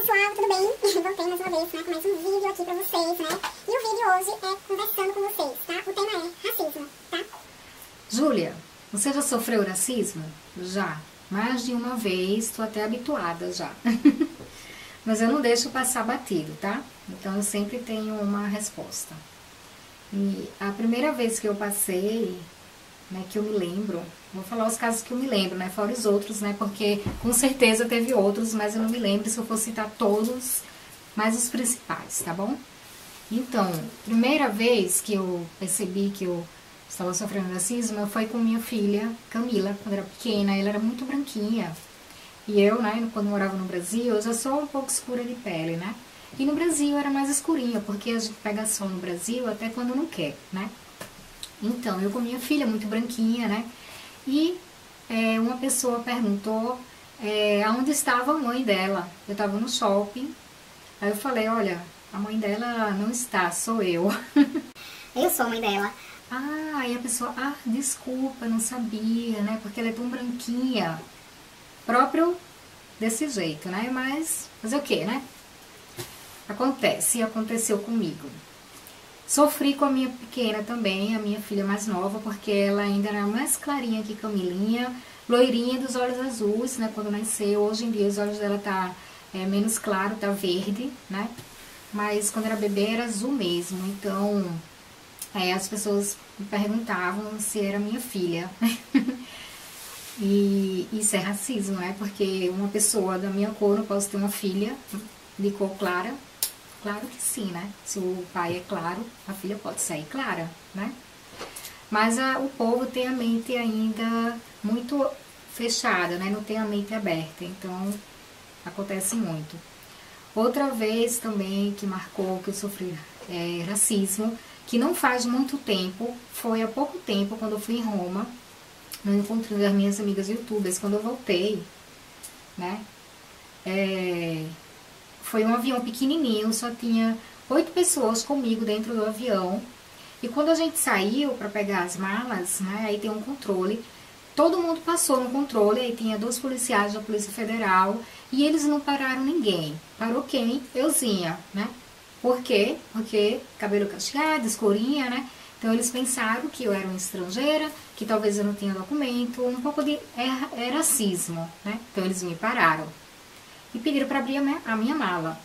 pessoal, tudo bem? Voltei mais uma vez, né, com mais um vídeo aqui pra vocês, né? E o vídeo hoje é conversando com vocês, tá? O tema é racismo, tá? Júlia, você já sofreu racismo? Já. Mais de uma vez, tô até habituada já. Mas eu não deixo passar batido, tá? Então eu sempre tenho uma resposta. E a primeira vez que eu passei, né, que eu me lembro, vou falar os casos que eu me lembro, né, fora os outros, né, porque com certeza teve outros, mas eu não me lembro se eu for citar todos, mas os principais, tá bom? Então, primeira vez que eu percebi que eu estava sofrendo racismo foi com minha filha Camila, quando era pequena, ela era muito branquinha. E eu, né, quando morava no Brasil, eu já sou um pouco escura de pele, né? E no Brasil era mais escurinha, porque a gente pega sol no Brasil até quando não quer, né? Então, eu com minha filha muito branquinha, né? E é, uma pessoa perguntou é, aonde estava a mãe dela. Eu estava no shopping. Aí eu falei, olha, a mãe dela não está, sou eu. Eu sou a mãe dela. Ah, aí a pessoa, ah, desculpa, não sabia, né? Porque ela é tão branquinha. Próprio desse jeito, né? Mas fazer o quê, né? Acontece, e aconteceu comigo. Sofri com a minha pequena também, a minha filha mais nova, porque ela ainda era mais clarinha que Camilinha, loirinha dos olhos azuis, né? Quando nasceu, hoje em dia os olhos dela tá é, menos claro, tá verde, né? Mas quando era bebê era azul mesmo, então é, as pessoas me perguntavam se era minha filha. e isso é racismo, né? Porque uma pessoa da minha cor não posso ter uma filha de cor clara. Claro que sim, né? Se o pai é claro, a filha pode sair clara, né? Mas a, o povo tem a mente ainda muito fechada, né? Não tem a mente aberta, então acontece muito. Outra vez também que marcou que eu sofri é, racismo, que não faz muito tempo, foi há pouco tempo, quando eu fui em Roma, no encontro das minhas amigas youtubers, quando eu voltei, né? É, foi um avião pequenininho, só tinha oito pessoas comigo dentro do avião. E quando a gente saiu para pegar as malas, né, aí tem um controle. Todo mundo passou no controle, aí tinha dois policiais da Polícia Federal e eles não pararam ninguém. Parou quem? Euzinha, né? Por quê? Porque cabelo cacheado, escurinha, né? Então eles pensaram que eu era uma estrangeira, que talvez eu não tinha documento, um pouco de é, é racismo, né? Então eles me pararam e pediram para abrir a minha, mala.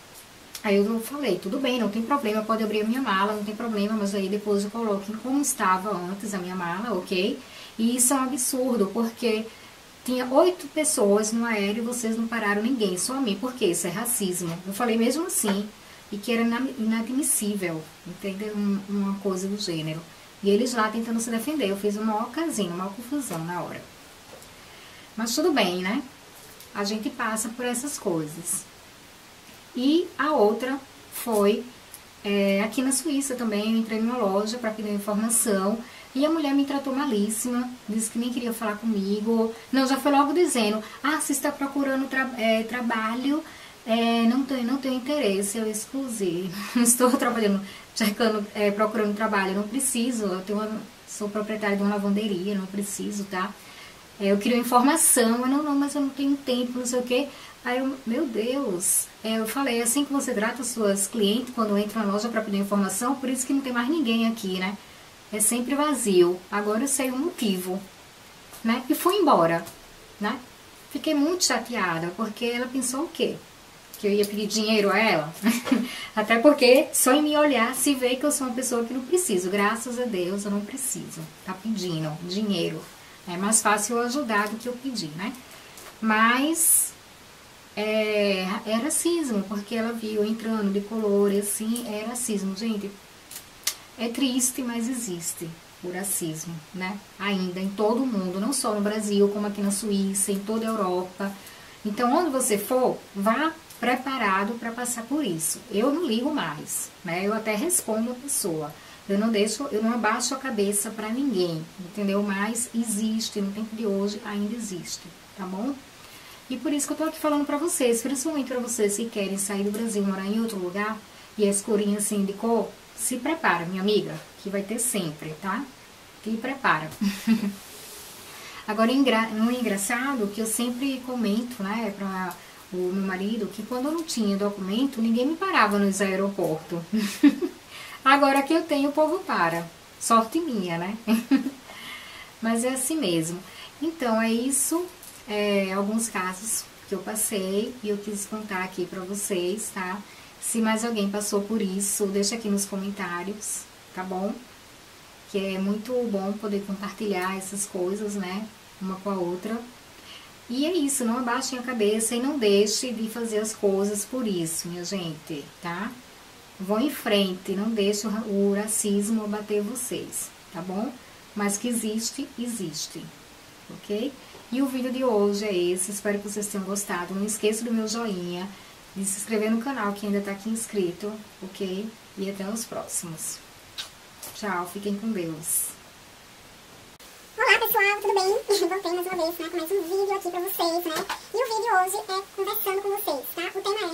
Aí eu falei, tudo bem, não tem problema, pode abrir a minha mala, não tem problema, mas aí depois eu coloco como estava antes a minha mala, ok? E isso é um absurdo, porque tinha oito pessoas no aéreo e vocês não pararam ninguém, só a mim, porque isso é racismo. Eu falei mesmo assim, e que era inadmissível, entendeu? Uma coisa do gênero. E eles lá tentando se defender, eu fiz uma ocasião, uma confusão na hora. Mas tudo bem, né? A gente passa por essas coisas. E a outra foi é, aqui na Suíça também, eu entrei numa loja para pedir informação e a mulher me tratou malíssima, disse que nem queria falar comigo. Não, já foi logo dizendo, ah, você está procurando tra é, trabalho é, não tenho, não tenho interesse, eu exclusivo. Estou trabalhando, cercando, é, procurando trabalho, não preciso, eu tenho uma, sou proprietária de uma lavanderia, não preciso, tá? É, eu queria informação, mas não, não, mas eu não tenho tempo, não sei o quê. Aí eu, meu Deus, é, eu falei, assim que você trata suas clientes quando entra na loja para pedir informação, por isso que não tem mais ninguém aqui, né? É sempre vazio. Agora eu sei o motivo, né? E fui embora, né? Fiquei muito chateada, porque ela pensou o quê? que eu ia pedir dinheiro a ela. Até porque só em me olhar se vê que eu sou uma pessoa que não preciso. Graças a Deus eu não preciso. Tá pedindo dinheiro. É mais fácil ajudar do que eu pedir, né? Mas é, é racismo, porque ela viu entrando de color assim, é racismo. Gente, é triste, mas existe o racismo, né? Ainda em todo o mundo, não só no Brasil, como aqui na Suíça, em toda a Europa. Então, onde você for, vá preparado para passar por isso. Eu não ligo mais, né? Eu até respondo a pessoa. Eu não deixo, eu não abaixo a cabeça para ninguém, entendeu? Mas existe, no tempo de hoje ainda existe, tá bom? E por isso que eu tô aqui falando para vocês, principalmente para vocês que querem sair do Brasil, morar em outro lugar, e a escurinha assim de cor, se prepara, minha amiga, que vai ter sempre, tá? Se prepara. Agora, um engraçado que eu sempre comento, né, para o meu marido, que quando eu não tinha documento, ninguém me parava nos aeroportos. Agora que eu tenho, o povo para. Sorte minha, né? Mas é assim mesmo. Então, é isso. É, alguns casos que eu passei e eu quis contar aqui pra vocês, tá? Se mais alguém passou por isso, deixa aqui nos comentários, tá bom? Que é muito bom poder compartilhar essas coisas, né? Uma com a outra. E é isso, não abaixem a cabeça e não deixe de fazer as coisas por isso, minha gente, tá? Vão em frente, não deixe o racismo abater vocês, tá bom? Mas que existe, existe, ok? E o vídeo de hoje é esse, espero que vocês tenham gostado. Não esqueça do meu joinha, de se inscrever no canal que ainda tá aqui inscrito, ok? E até os próximos. Tchau, fiquem com Deus. Olá pessoal, tudo bem? Voltei mais uma vez, né, com mais um vídeo aqui pra vocês, né? E o vídeo hoje é conversando com vocês, tá? O tema